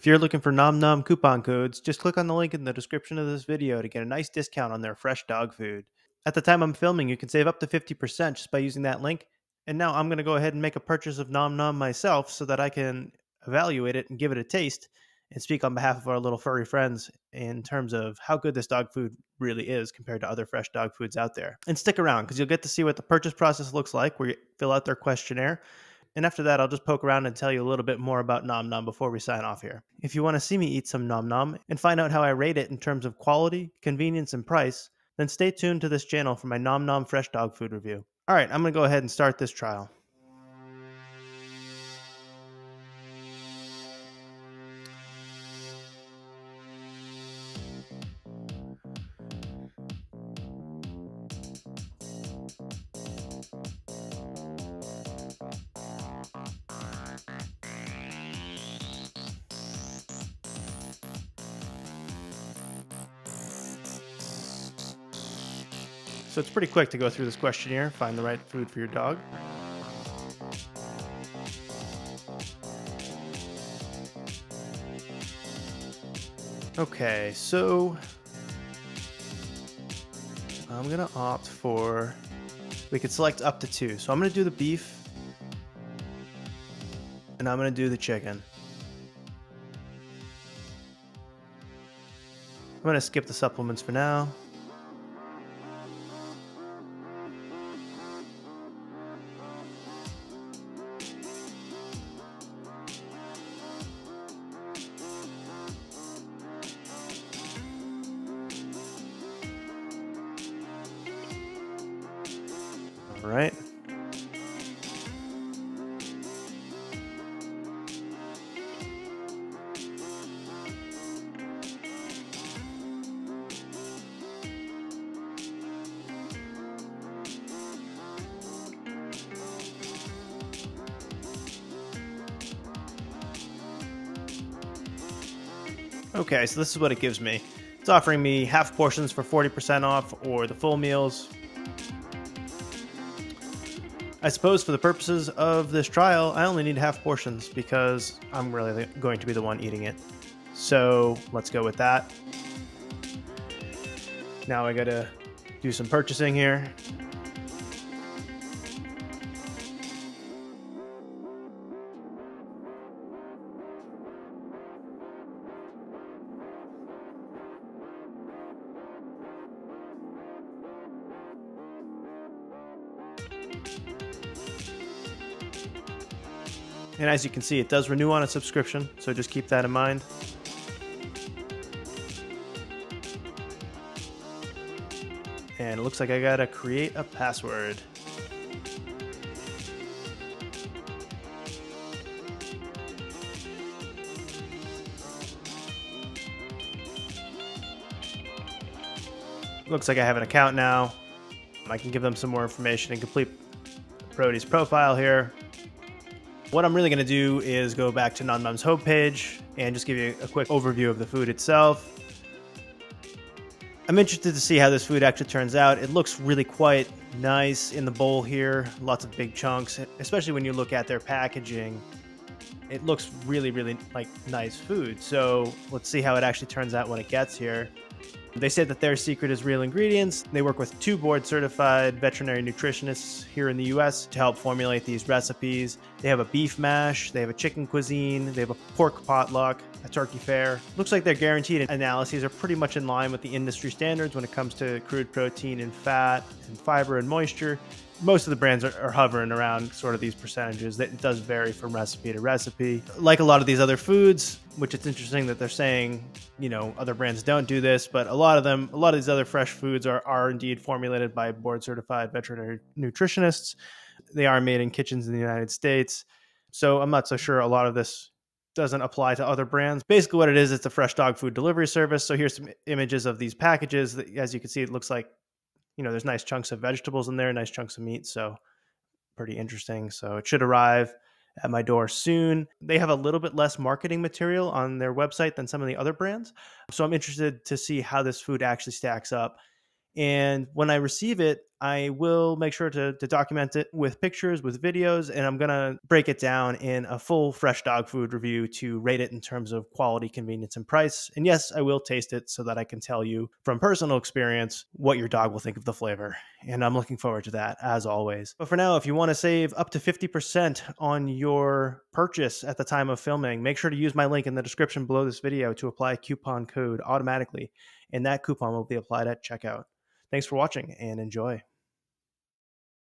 If you're looking for Nom Nom coupon codes, just click on the link in the description of this video to get a nice discount on their fresh dog food. At the time I'm filming, you can save up to 50% just by using that link. And now I'm going to go ahead and make a purchase of Nom Nom myself so that I can evaluate it and give it a taste and speak on behalf of our little furry friends in terms of how good this dog food really is compared to other fresh dog foods out there. And stick around because you'll get to see what the purchase process looks like where you fill out their questionnaire and after that, I'll just poke around and tell you a little bit more about Nom Nom before we sign off here. If you want to see me eat some Nom Nom and find out how I rate it in terms of quality, convenience, and price, then stay tuned to this channel for my Nom Nom fresh dog food review. All right, I'm going to go ahead and start this trial. So it's pretty quick to go through this questionnaire, find the right food for your dog. Okay, so I'm gonna opt for, we could select up to two. So I'm gonna do the beef and I'm gonna do the chicken. I'm gonna skip the supplements for now. Right. Okay, so this is what it gives me. It's offering me half portions for 40% off or the full meals I suppose for the purposes of this trial, I only need half portions because I'm really going to be the one eating it. So let's go with that. Now I gotta do some purchasing here. And as you can see, it does renew on a subscription, so just keep that in mind. And it looks like I gotta create a password. Looks like I have an account now. I can give them some more information and complete Brody's profile here. What I'm really going to do is go back to Nom Nom's homepage and just give you a quick overview of the food itself. I'm interested to see how this food actually turns out. It looks really quite nice in the bowl here. Lots of big chunks, especially when you look at their packaging. It looks really, really like nice food. So let's see how it actually turns out when it gets here. They say that their secret is real ingredients. They work with two board certified veterinary nutritionists here in the US to help formulate these recipes. They have a beef mash, they have a chicken cuisine, they have a pork potluck, a turkey fare. Looks like their guaranteed analyses are pretty much in line with the industry standards when it comes to crude protein and fat and fiber and moisture most of the brands are, are, hovering around sort of these percentages. It does vary from recipe to recipe. Like a lot of these other foods, which it's interesting that they're saying, you know, other brands don't do this, but a lot of them, a lot of these other fresh foods are, are indeed formulated by board certified veterinary nutritionists. They are made in kitchens in the United States. So I'm not so sure a lot of this doesn't apply to other brands. Basically, what it is, it's a fresh dog food delivery service. So here's some images of these packages. As you can see, it looks like you know, there's nice chunks of vegetables in there, nice chunks of meat. So pretty interesting. So it should arrive at my door soon. They have a little bit less marketing material on their website than some of the other brands. So I'm interested to see how this food actually stacks up. And when I receive it, I will make sure to, to document it with pictures, with videos, and I'm going to break it down in a full fresh dog food review to rate it in terms of quality, convenience, and price. And yes, I will taste it so that I can tell you from personal experience what your dog will think of the flavor. And I'm looking forward to that as always. But for now, if you want to save up to 50% on your purchase at the time of filming, make sure to use my link in the description below this video to apply a coupon code automatically. And that coupon will be applied at checkout. Thanks for watching and enjoy.